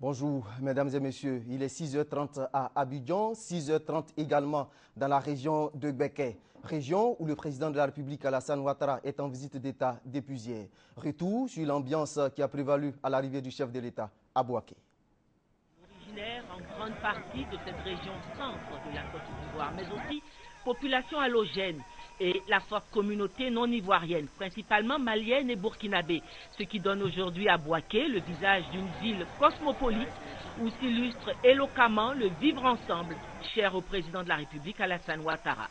Bonjour, mesdames et messieurs. Il est 6h30 à Abidjan, 6h30 également dans la région de Beke, région où le président de la République Alassane Ouattara est en visite d'État depuis hier. Retour sur l'ambiance qui a prévalu à l'arrivée du chef de l'État à Bouaké. Originaire en grande partie de cette région centre de la Côte d'Ivoire, mais aussi population allogène et la forte communauté non ivoirienne, principalement malienne et burkinabé, ce qui donne aujourd'hui à Boaké le visage d'une ville cosmopolite où s'illustre éloquemment le vivre ensemble cher au président de la République Alassane Ouattara.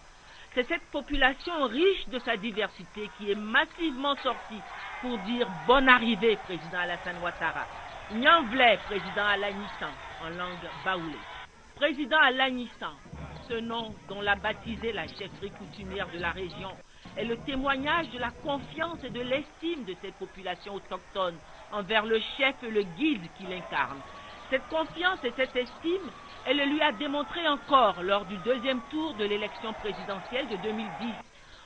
C'est cette population riche de sa diversité qui est massivement sortie pour dire bonne arrivée, président Alassane Ouattara. Nyanvlé, président Alanissan, en langue baoulée. Président Alanissan, ce nom dont l'a baptisé la chefferie coutumière de la région est le témoignage de la confiance et de l'estime de cette population autochtone envers le chef et le guide qu'il incarne. Cette confiance et cette estime, elle le lui a démontré encore lors du deuxième tour de l'élection présidentielle de 2010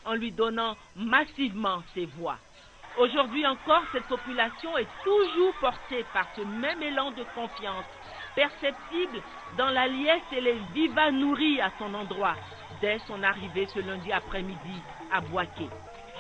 en lui donnant massivement ses voix. Aujourd'hui encore, cette population est toujours portée par ce même élan de confiance perceptible dans la liesse et les vivas nourris à son endroit dès son arrivée ce lundi après-midi à Boaké.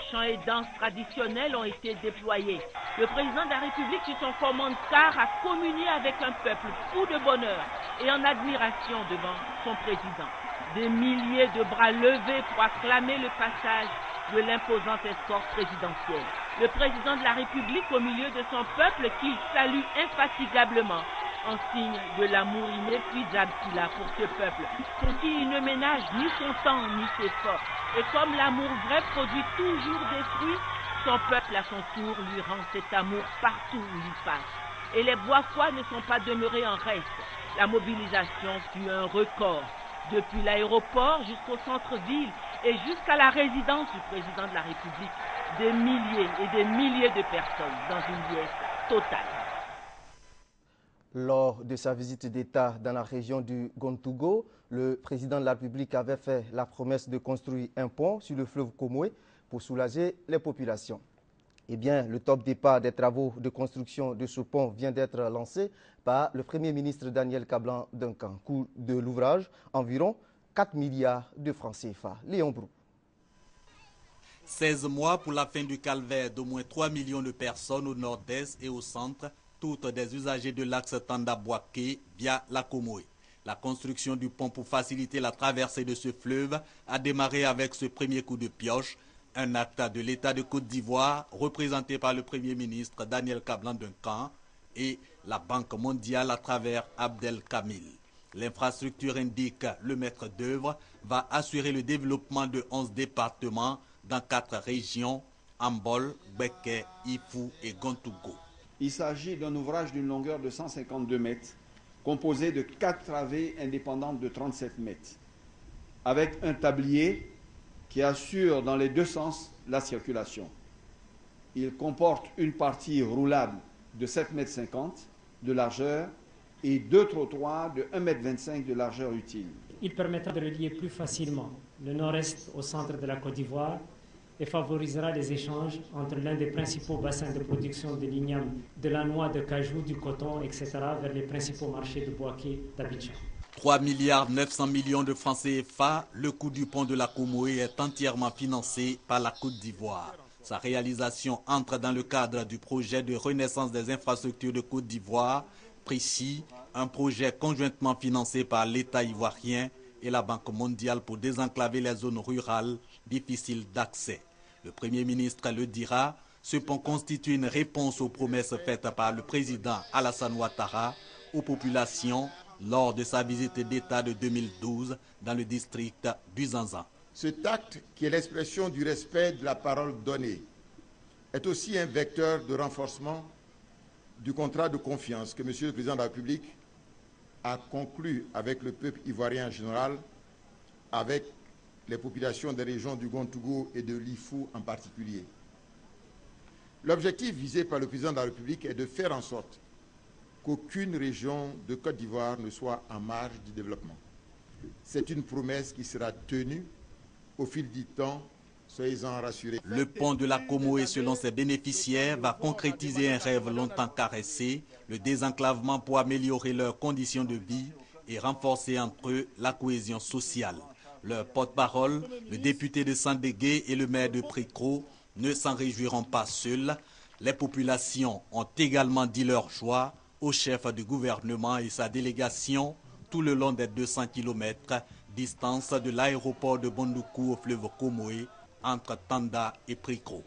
Chants et danses traditionnels ont été déployés. Le président de la République, sur son commande car, a communié avec un peuple fou de bonheur et en admiration devant son président. Des milliers de bras levés pour acclamer le passage de l'imposante escorte présidentielle. Le président de la République au milieu de son peuple qui salue infatigablement en signe de l'amour inépuisable qu'il a pour ce peuple, pour qui il ne ménage ni son temps ni ses forces. Et comme l'amour vrai produit toujours des fruits, son peuple à son tour lui rend cet amour partout où il passe. Et les bois-fois ne sont pas demeurés en reste. La mobilisation fut un record. Depuis l'aéroport jusqu'au centre-ville et jusqu'à la résidence du président de la République, des milliers et des milliers de personnes dans une liesse totale. Lors de sa visite d'État dans la région du Gontougo, le président de la République avait fait la promesse de construire un pont sur le fleuve Komoué pour soulager les populations. Eh bien, le top départ des travaux de construction de ce pont vient d'être lancé par le Premier ministre Daniel Cablan Duncan. Coût de l'ouvrage, environ 4 milliards de francs CFA. Léon Brou. 16 mois pour la fin du calvaire d'au moins 3 millions de personnes au nord-est et au centre toutes des usagers de l'axe Tanda-Boaké via la Comoé. La construction du pont pour faciliter la traversée de ce fleuve a démarré avec ce premier coup de pioche, un acte de l'État de Côte d'Ivoire représenté par le Premier ministre Daniel Cablan Duncan et la Banque mondiale à travers Abdel Kamil. L'infrastructure indique le maître d'œuvre va assurer le développement de 11 départements dans quatre régions, Ambol, Beke, Ifou et Gontougo. Il s'agit d'un ouvrage d'une longueur de 152 mètres, composé de quatre travées indépendantes de 37 mètres, avec un tablier qui assure dans les deux sens la circulation. Il comporte une partie roulable de 7,50 mètres de largeur et deux trottoirs de 1,25 m de largeur utile. Il permettra de relier plus facilement le nord-est au centre de la Côte d'Ivoire et favorisera les échanges entre l'un des principaux bassins de production de l'igname, de la noix de cajou, du coton, etc. vers les principaux marchés de Boaké d'Abidjan. 3 milliards 900 millions de francs CFA, le coût du pont de la Comoé est entièrement financé par la Côte d'Ivoire. Sa réalisation entre dans le cadre du projet de renaissance des infrastructures de Côte d'Ivoire, précis, un projet conjointement financé par l'État ivoirien et la Banque mondiale pour désenclaver les zones rurales difficiles d'accès. Le Premier ministre le dira, ce pont constitue une réponse aux promesses faites par le président Alassane Ouattara aux populations lors de sa visite d'État de 2012 dans le district du Zanzan. Cet acte, qui est l'expression du respect de la parole donnée, est aussi un vecteur de renforcement du contrat de confiance que M. le Président de la République a conclu avec le peuple ivoirien en général, avec les populations des régions du Gontougo et de l'Ifou en particulier. L'objectif visé par le président de la République est de faire en sorte qu'aucune région de Côte d'Ivoire ne soit en marge du développement. C'est une promesse qui sera tenue au fil du temps Soyez-en rassurés. Le pont de la Comoé, selon ses bénéficiaires, va concrétiser un rêve longtemps caressé, le désenclavement pour améliorer leurs conditions de vie et renforcer entre eux la cohésion sociale. Leur porte-parole, le député de Sandégué et le maire de Précro, ne s'en réjouiront pas seuls. Les populations ont également dit leur choix au chef du gouvernement et sa délégation tout le long des 200 km distance de l'aéroport de Bondoukou au fleuve Komoé entre Tanda et Pricro.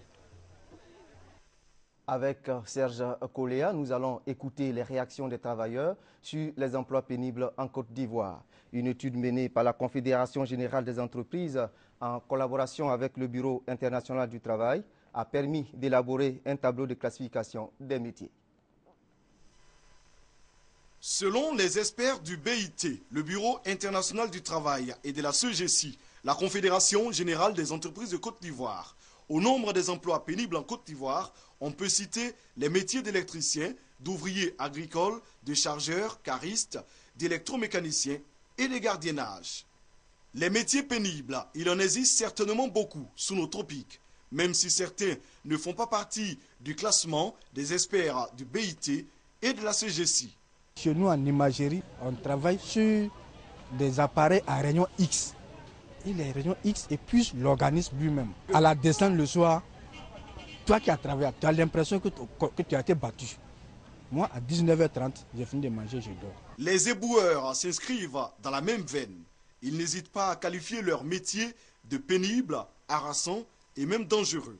Avec Serge Coléa, nous allons écouter les réactions des travailleurs sur les emplois pénibles en Côte d'Ivoire. Une étude menée par la Confédération générale des entreprises en collaboration avec le Bureau international du travail a permis d'élaborer un tableau de classification des métiers. Selon les experts du BIT, le Bureau international du travail et de la CGC, la Confédération générale des entreprises de Côte d'Ivoire, au nombre des emplois pénibles en Côte d'Ivoire, on peut citer les métiers d'électricien, d'ouvriers agricoles, de chargeurs, caristes, d'électromécaniciens et de gardiennage. Les métiers pénibles, il en existe certainement beaucoup sous nos tropiques, même si certains ne font pas partie du classement des experts du BIT et de la CGC. Chez nous, en imagerie, on travaille sur des appareils à rayon X. Et les rayons X épuisent l'organisme lui-même. À la descente le soir, toi qui as travaillé, tu as l'impression que, que, tu as été battu. Moi, à 19h30, j'ai fini de manger, je dors. Les éboueurs s'inscrivent dans la même veine. Ils n'hésitent pas à qualifier leur métier de pénible, harassant et même dangereux.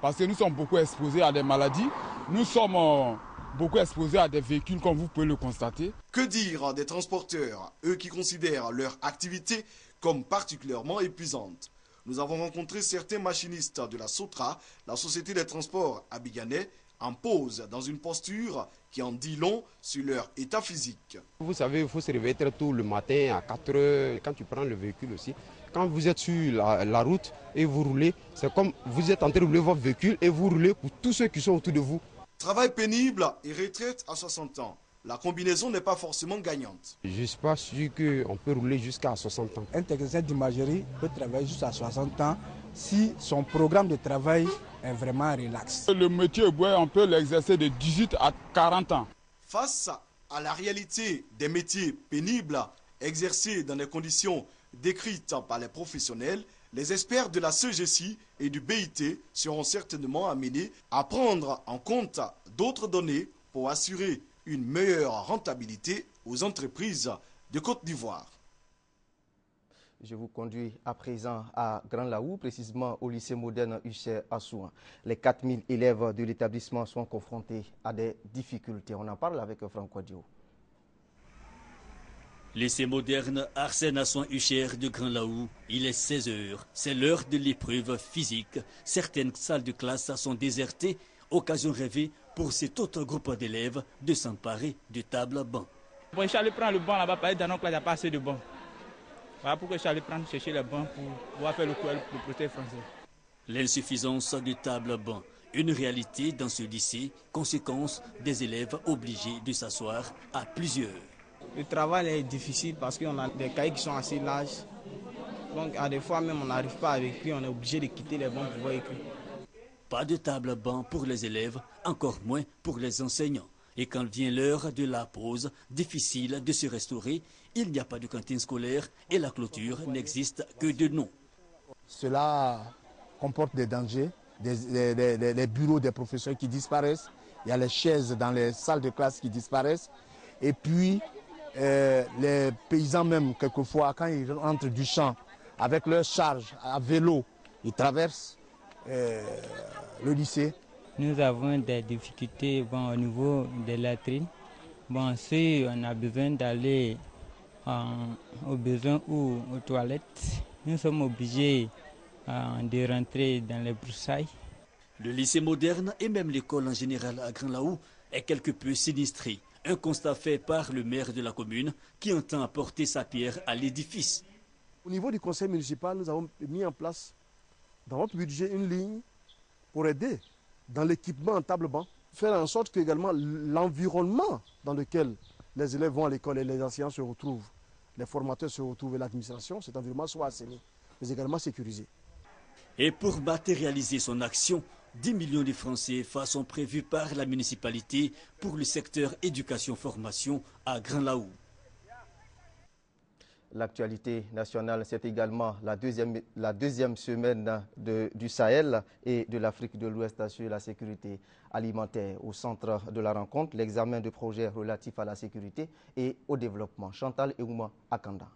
Parce que nous sommes beaucoup exposés à des maladies. Nous sommes beaucoup exposés à des véhicules comme vous pouvez le constater. Que dire des transporteurs, eux qui considèrent leur activité comme particulièrement épuisante? Nous avons rencontré certains machinistes de la Sotra, la société des transports abiganais, en pause dans une posture qui en dit long sur leur état physique. Vous savez, il faut se réveiller très tôt le matin à 4 heures, quand tu prends le véhicule aussi. Quand vous êtes sur la, la route et vous roulez, c'est comme vous êtes en train de rouler votre véhicule et vous roulez pour tous ceux qui sont autour de vous. Travail pénible et retraite à 60 ans. La combinaison n'est pas forcément gagnante. Je ne suis pas sûr qu'on peut rouler jusqu'à 60 ans. Un technicien d'imagerie peut travailler jusqu'à 60 ans si son programme de travail est vraiment relax. Le métier on peut l'exercer de 18 à 40 ans. Face à la réalité des métiers pénibles exercés dans des conditions décrites par les professionnels, les experts de la CGC et du BIT seront certainement amenés à prendre en compte d'autres données pour assurer une meilleure rentabilité aux entreprises de Côte d'Ivoire. Je vous conduis à présent à Grand Laou, précisément au lycée moderne Huchet Assouan. Les 4000 élèves de l'établissement sont confrontés à des difficultés. On en parle avec Franck Dio. Lycée moderne Arsène Assouan Hucher de Grand Laou, il est 16 heures. C'est l'heure de l'épreuve physique. Certaines salles de classe sont désertées, occasion rêvée pour cet autre groupe d'élèves de s'emparer de tables bancs. Bon, je suis allé prendre le banc là-bas, parce que dans il n'y a pas assez de bancs. Voilà pourquoi je suis allé prendre, chercher les bancs pour pouvoir faire le cours pour protéger français. L'insuffisance de tables bancs, une réalité dans ce lycée, conséquence des élèves obligés de s'asseoir à plusieurs. Le travail est difficile parce qu'on a des cahiers qui sont assez larges. Donc, à des fois même, on n'arrive pas à écrire, on est obligé de quitter les bancs pour pouvoir écrire. Pas de table banc pour les élèves, encore moins pour les enseignants. Et quand vient l'heure de la pause, difficile de se restaurer, il n'y a pas de cantine scolaire et la clôture n'existe que de nom. Cela comporte des dangers, des, bureaux des professeurs qui disparaissent, il y a les chaises dans les salles de classe qui disparaissent, et puis euh, les paysans même, quelquefois, quand ils rentrent du champ avec leur charge à vélo, ils traversent le lycée. Nous avons des difficultés bon, au niveau des latrines. Bon, si on a besoin d'aller au besoin ou aux toilettes, nous sommes obligés euh, de rentrer dans les broussailles. Le lycée moderne et même l'école en général à Grand Laou est quelque peu sinistré. Un constat fait par le maire de la commune qui entend apporter sa pierre à l'édifice. Au niveau du conseil municipal, nous avons mis en place dans notre budget une ligne pour aider dans l'équipement en table banc, faire en sorte que également l'environnement dans lequel les élèves vont à l'école et les enseignants se retrouvent, les formateurs se retrouvent et l'administration, cet environnement soit assaini, mais également sécurisé. Et pour matérialiser son action, 10 millions de francs CFA sont prévus par la municipalité pour le secteur éducation-formation à Grand-Laou. L'actualité nationale, c'est également la deuxième, la deuxième semaine du Sahel et de l'Afrique de l'Ouest sur la sécurité alimentaire. Au centre de la rencontre, l'examen de projets relatifs à la sécurité et au développement. Chantal Eouma Akanda.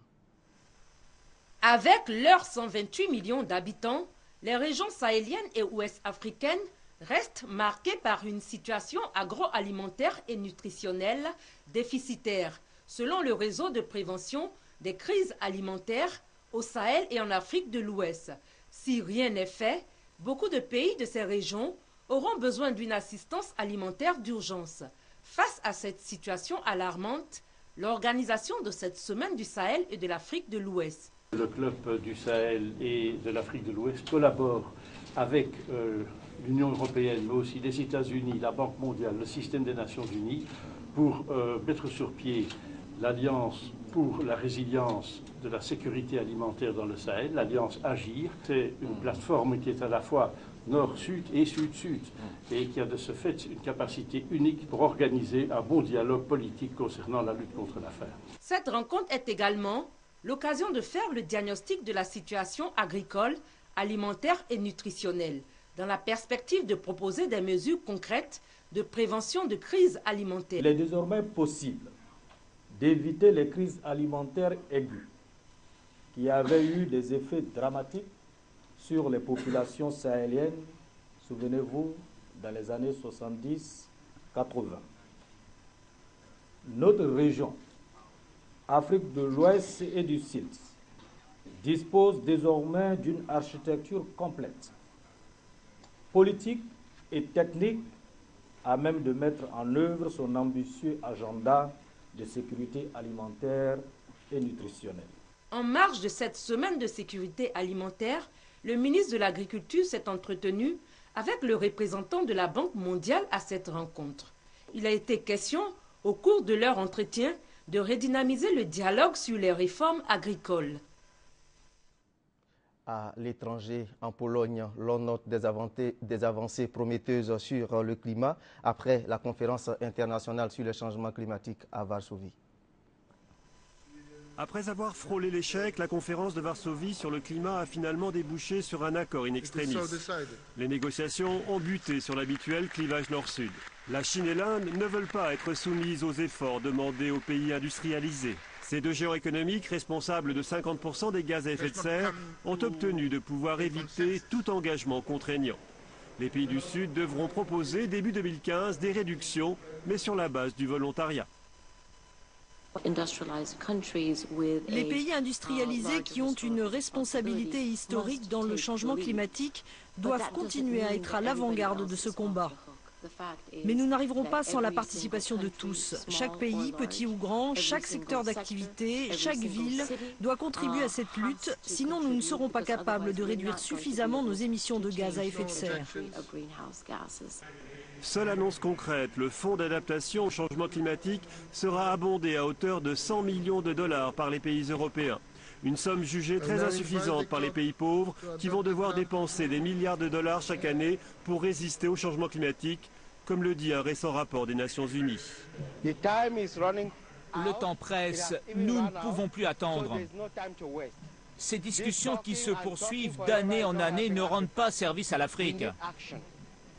Avec leurs 128 millions d'habitants, les régions sahéliennes et ouest africaines restent marquées par une situation agroalimentaire et nutritionnelle déficitaire, selon le réseau de prévention des crises alimentaires au Sahel et en Afrique de l'Ouest. Si rien n'est fait, beaucoup de pays de ces régions auront besoin d'une assistance alimentaire d'urgence. Face à cette situation alarmante, l'organisation de cette semaine du Sahel et de l'Afrique de l'Ouest. Le club du Sahel et de l'Afrique de l'Ouest collabore avec euh, l'Union européenne, mais aussi les États-Unis, la Banque mondiale, le système des Nations unies, pour euh, mettre sur pied l'Alliance pour la résilience de la sécurité alimentaire dans le Sahel, l'Alliance Agir. C'est une plateforme qui est à la fois nord-sud et sud-sud, et qui a de ce fait une capacité unique pour organiser un bon dialogue politique concernant la lutte contre la faim. Cette rencontre est également l'occasion de faire le diagnostic de la situation agricole, alimentaire et nutritionnelle, dans la perspective de proposer des mesures concrètes de prévention de crise alimentaire. Il est désormais possible d'éviter les crises alimentaires aiguës qui avaient eu des effets dramatiques sur les populations sahéliennes, souvenez-vous, dans les années 70-80. Notre région, Afrique de l'Ouest et du Sud, dispose désormais d'une architecture complète, politique et technique à même de mettre en œuvre son ambitieux agenda de sécurité alimentaire et nutritionnelle. En marge de cette semaine de sécurité alimentaire, le ministre de l'Agriculture s'est entretenu avec le représentant de la Banque mondiale à cette rencontre. Il a été question, au cours de leur entretien, de redynamiser le dialogue sur les réformes agricoles. À l'étranger, en Pologne, l'on note des avancées, prometteuses sur le climat après la conférence internationale sur le changement climatique à Varsovie. Après avoir frôlé l'échec, la conférence de Varsovie sur le climat a finalement débouché sur un accord in extremis. Les négociations ont buté sur l'habituel clivage nord-sud. La Chine et l'Inde ne veulent pas être soumises aux efforts demandés aux pays industrialisés. Ces deux géants économiques, responsables de 50% des gaz à effet de serre, ont obtenu de pouvoir éviter tout engagement contraignant. Les pays du Sud devront proposer début 2015 des réductions, mais sur la base du volontariat. Les pays industrialisés qui ont une responsabilité historique dans le changement climatique doivent continuer à être à l'avant-garde de ce combat. Mais nous n'arriverons pas sans la participation de tous. Chaque pays, petit ou grand, chaque secteur d'activité, chaque ville doit contribuer à cette lutte, sinon nous ne serons pas capables de réduire suffisamment nos émissions de gaz à effet de serre. Seule annonce concrète, le fonds d'adaptation au changement climatique sera abondé à hauteur de 100 millions de dollars par les pays européens. Une somme jugée très insuffisante par les pays pauvres qui vont devoir dépenser des milliards de dollars chaque année pour résister au changement climatique, comme le dit un récent rapport des Nations Unies. Le temps presse, nous ne pouvons plus attendre. Ces discussions qui se poursuivent d'année en année ne rendent pas service à l'Afrique.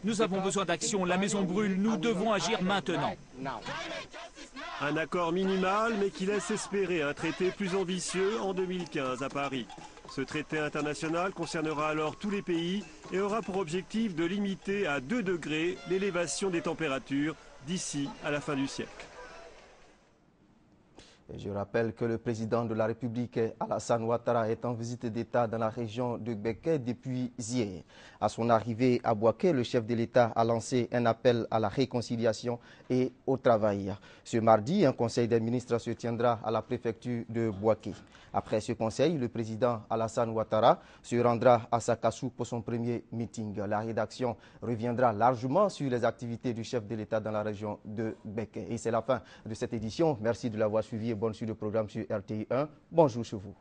Nous avons besoin d'action, la maison brûle, nous devons agir maintenant. Un accord minimal, mais qui laisse espérer un traité plus ambitieux en 2015 à Paris. Ce traité international concernera alors tous les pays et aura pour objectif de limiter à 2 degrés l'élévation des températures d'ici à la fin du siècle. Je rappelle que le président de la République, Alassane Ouattara, est en visite d'État dans la région de Beke depuis hier. À son arrivée à Boaké, le chef de l'État a lancé un appel à la réconciliation et au travail. Ce mardi, un conseil des ministres se tiendra à la préfecture de Boaké. Après ce conseil, le président Alassane Ouattara se rendra à Sakassou pour son premier meeting. La rédaction reviendra largement sur les activités du chef de l'État dans la région de Beke. Et c'est la fin de cette édition. Merci de l'avoir suivi bonne suite de programme sur RTI 1. Bonjour chez vous.